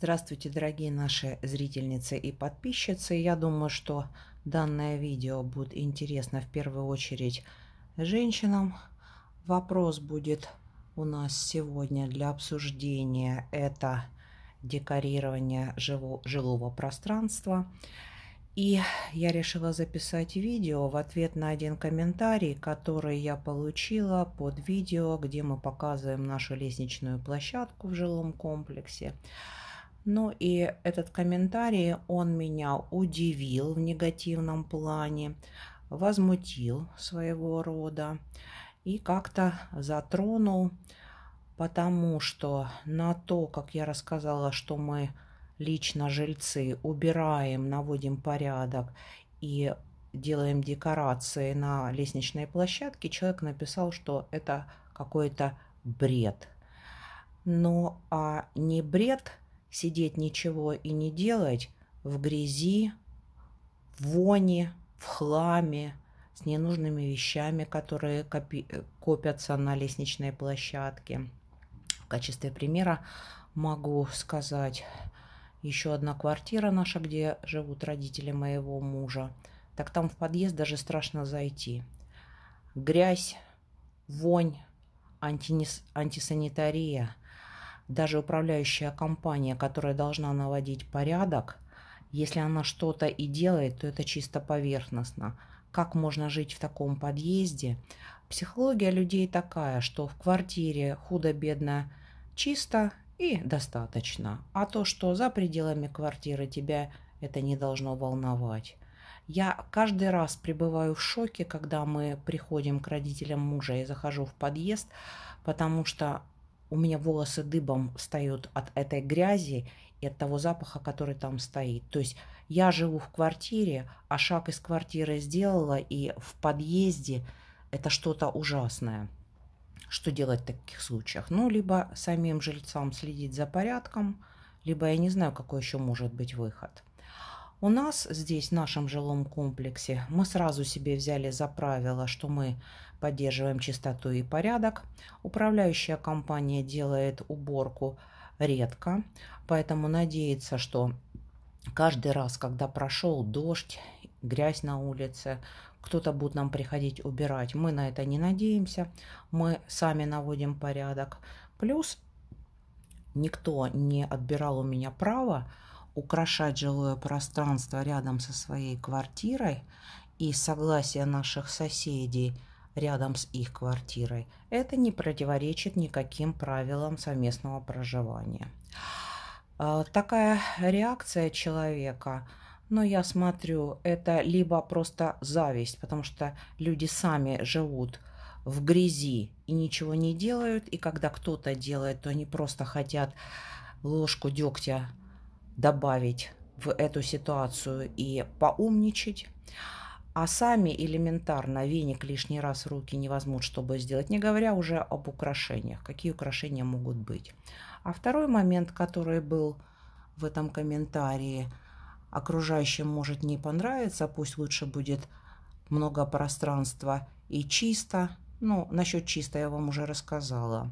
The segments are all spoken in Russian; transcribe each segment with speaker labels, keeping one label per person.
Speaker 1: Здравствуйте, дорогие наши зрительницы и подписчицы. Я думаю, что данное видео будет интересно в первую очередь женщинам. Вопрос будет у нас сегодня для обсуждения. Это декорирование жилого пространства. И я решила записать видео в ответ на один комментарий, который я получила под видео, где мы показываем нашу лестничную площадку в жилом комплексе. Ну и этот комментарий, он меня удивил в негативном плане, возмутил своего рода и как-то затронул, потому что на то, как я рассказала, что мы лично жильцы убираем, наводим порядок и делаем декорации на лестничной площадке, человек написал, что это какой-то бред. Но а не бред – сидеть ничего и не делать в грязи, в воне, в хламе, с ненужными вещами, которые копи- копятся на лестничной площадке. В качестве примера могу сказать еще одна квартира наша, где живут родители моего мужа. Так там в подъезд даже страшно зайти. Грязь, вонь, антинис- антисанитария – даже управляющая компания, которая должна наводить порядок, если она что-то и делает, то это чисто поверхностно. Как можно жить в таком подъезде? Психология людей такая, что в квартире худо-бедно чисто и достаточно. А то, что за пределами квартиры тебя это не должно волновать. Я каждый раз пребываю в шоке, когда мы приходим к родителям мужа и захожу в подъезд, потому что у меня волосы дыбом встают от этой грязи и от того запаха, который там стоит. То есть я живу в квартире, а шаг из квартиры сделала, и в подъезде это что-то ужасное. Что делать в таких случаях? Ну, либо самим жильцам следить за порядком, либо я не знаю, какой еще может быть выход. У нас здесь, в нашем жилом комплексе, мы сразу себе взяли за правило, что мы поддерживаем чистоту и порядок. Управляющая компания делает уборку редко, поэтому надеется, что каждый раз, когда прошел дождь, грязь на улице, кто-то будет нам приходить убирать. Мы на это не надеемся, мы сами наводим порядок. Плюс никто не отбирал у меня право украшать жилое пространство рядом со своей квартирой и согласие наших соседей рядом с их квартирой, это не противоречит никаким правилам совместного проживания. А, такая реакция человека, но я смотрю, это либо просто зависть, потому что люди сами живут в грязи и ничего не делают, и когда кто-то делает, то они просто хотят ложку дегтя добавить в эту ситуацию и поумничать. А сами элементарно веник лишний раз в руки не возьмут, чтобы сделать, не говоря уже об украшениях. Какие украшения могут быть. А второй момент, который был в этом комментарии, окружающим может не понравиться, пусть лучше будет много пространства и чисто. Ну, насчет чисто я вам уже рассказала.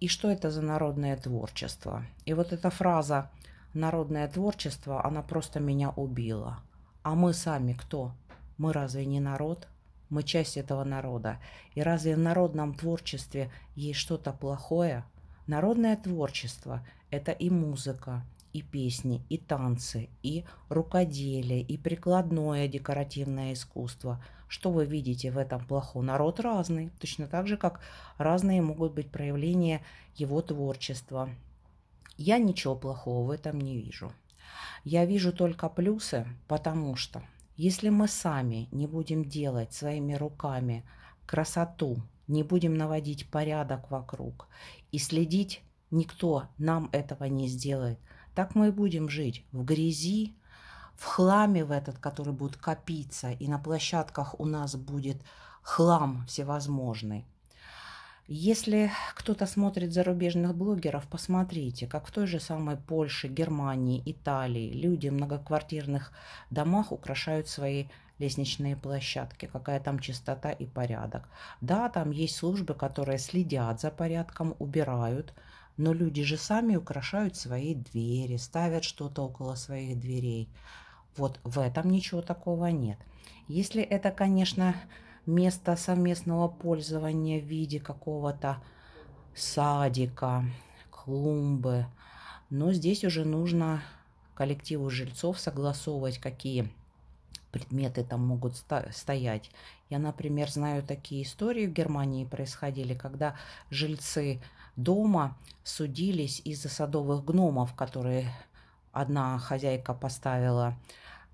Speaker 1: И что это за народное творчество? И вот эта фраза народное творчество, она просто меня убила. А мы сами кто? Мы разве не народ? Мы часть этого народа. И разве в народном творчестве есть что-то плохое? Народное творчество – это и музыка, и песни, и танцы, и рукоделие, и прикладное декоративное искусство. Что вы видите в этом плохом? Народ разный, точно так же, как разные могут быть проявления его творчества. Я ничего плохого в этом не вижу. Я вижу только плюсы, потому что если мы сами не будем делать своими руками красоту, не будем наводить порядок вокруг и следить, никто нам этого не сделает, так мы и будем жить в грязи, в хламе в этот, который будет копиться, и на площадках у нас будет хлам всевозможный. Если кто-то смотрит зарубежных блогеров, посмотрите, как в той же самой Польше, Германии, Италии люди в многоквартирных домах украшают свои лестничные площадки, какая там чистота и порядок. Да, там есть службы, которые следят за порядком, убирают Но люди же сами украшают свои двери, ставят что-то около своих дверей. Вот в этом ничего такого нет. Если это, конечно, место совместного пользования в виде какого-то садика, клумбы, но здесь уже нужно коллективу жильцов согласовывать, какие предметы там могут стоять. Я, например, знаю такие истории в Германии происходили, когда жильцы дома судились из-за садовых гномов, которые одна хозяйка поставила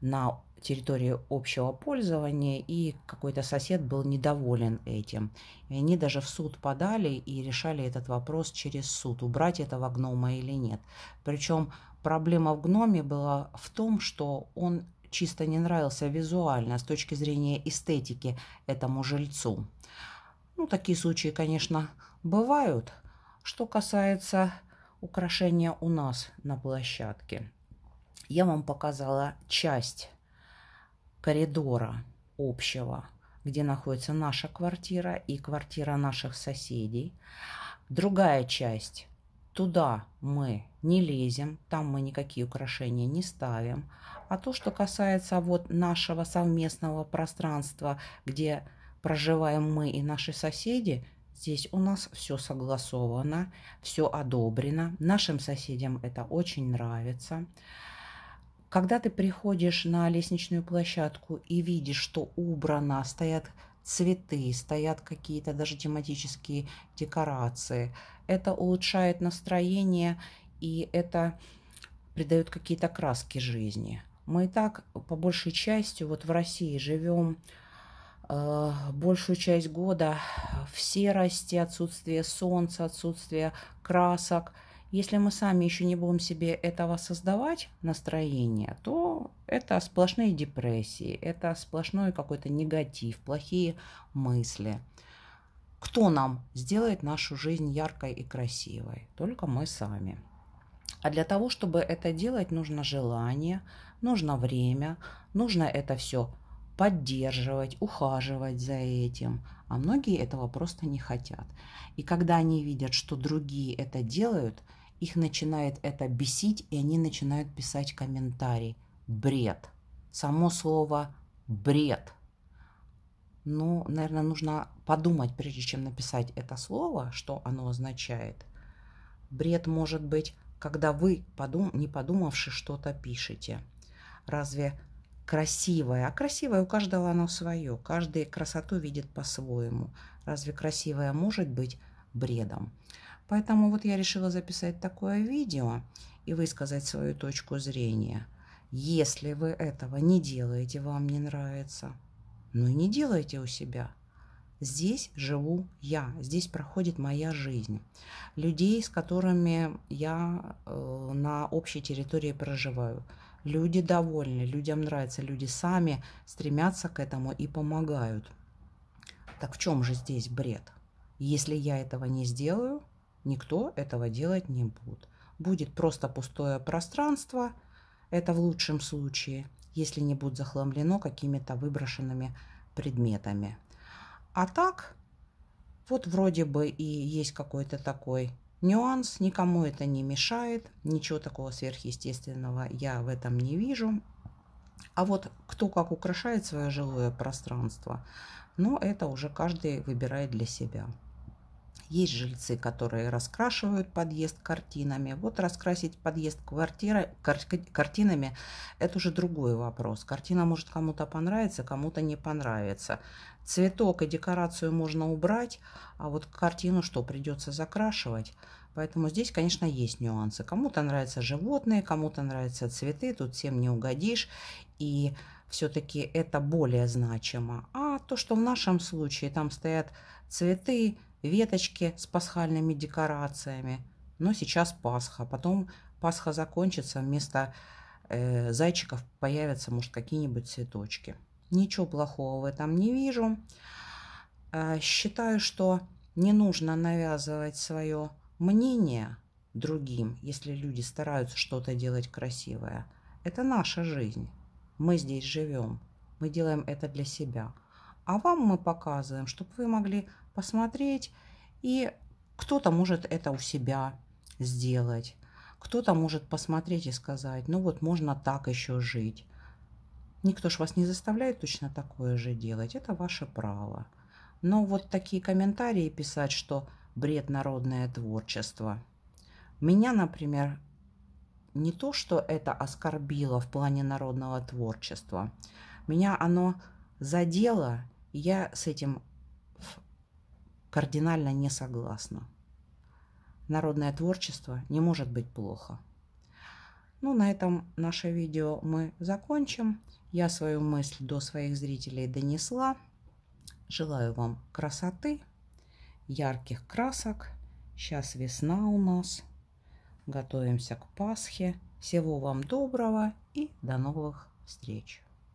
Speaker 1: на территории общего пользования, и какой-то сосед был недоволен этим. И они даже в суд подали и решали этот вопрос через суд, убрать этого гнома или нет. Причем проблема в гноме была в том, что он чисто не нравился визуально, с точки зрения эстетики этому жильцу. Ну, такие случаи, конечно, бывают. Что касается украшения у нас на площадке. Я вам показала часть коридора общего, где находится наша квартира и квартира наших соседей. Другая часть Туда мы не лезем, там мы никакие украшения не ставим. А то, что касается вот нашего совместного пространства, где проживаем мы и наши соседи, здесь у нас все согласовано, все одобрено. Нашим соседям это очень нравится. Когда ты приходишь на лестничную площадку и видишь, что убрано, стоят цветы, стоят какие-то даже тематические декорации. Это улучшает настроение и это придает какие-то краски жизни. Мы и так по большей части вот в России живем э, большую часть года в серости, отсутствие солнца, отсутствие красок – если мы сами еще не будем себе этого создавать, настроение, то это сплошные депрессии, это сплошной какой-то негатив, плохие мысли. Кто нам сделает нашу жизнь яркой и красивой? Только мы сами. А для того, чтобы это делать, нужно желание, нужно время, нужно это все поддерживать, ухаживать за этим. А многие этого просто не хотят. И когда они видят, что другие это делают – их начинает это бесить, и они начинают писать комментарий. Бред. Само слово бред. Ну, наверное, нужно подумать, прежде чем написать это слово, что оно означает. Бред может быть, когда вы, подум, не подумавши, что-то пишете. Разве красивое? А красивое у каждого оно свое. Каждый красоту видит по-своему. Разве красивое может быть бредом? Поэтому вот я решила записать такое видео и высказать свою точку зрения. Если вы этого не делаете, вам не нравится, ну и не делайте у себя. Здесь живу я, здесь проходит моя жизнь. Людей, с которыми я э, на общей территории проживаю. Люди довольны, людям нравится, люди сами стремятся к этому и помогают. Так в чем же здесь бред? Если я этого не сделаю, никто этого делать не будет. Будет просто пустое пространство, это в лучшем случае, если не будет захламлено какими-то выброшенными предметами. А так, вот вроде бы и есть какой-то такой нюанс, никому это не мешает, ничего такого сверхъестественного я в этом не вижу. А вот кто как украшает свое жилое пространство, ну это уже каждый выбирает для себя. Есть жильцы, которые раскрашивают подъезд картинами. Вот раскрасить подъезд квартиры, кар, картинами – это уже другой вопрос. Картина может кому-то понравиться, кому-то не понравится. Цветок и декорацию можно убрать, а вот картину что, придется закрашивать? Поэтому здесь, конечно, есть нюансы. Кому-то нравятся животные, кому-то нравятся цветы, тут всем не угодишь. И все-таки это более значимо. А то, что в нашем случае там стоят цветы, веточки с пасхальными декорациями. Но сейчас Пасха. Потом Пасха закончится, вместо э, зайчиков появятся, может, какие-нибудь цветочки. Ничего плохого в этом не вижу. Э, считаю, что не нужно навязывать свое мнение другим, если люди стараются что-то делать красивое. Это наша жизнь. Мы здесь живем. Мы делаем это для себя. А вам мы показываем, чтобы вы могли посмотреть. И кто-то может это у себя сделать. Кто-то может посмотреть и сказать, ну вот можно так еще жить. Никто ж вас не заставляет точно такое же делать. Это ваше право. Но вот такие комментарии писать, что бред народное творчество. Меня, например, не то, что это оскорбило в плане народного творчества. Меня оно задело, я с этим кардинально не согласна. Народное творчество не может быть плохо. Ну, на этом наше видео мы закончим. Я свою мысль до своих зрителей донесла. Желаю вам красоты, ярких красок. Сейчас весна у нас. Готовимся к Пасхе. Всего вам доброго и до новых встреч.